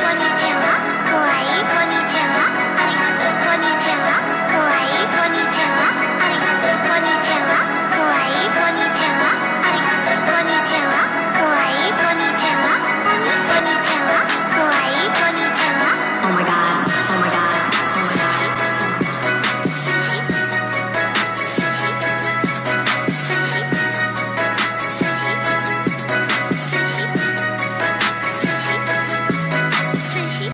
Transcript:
funny tale.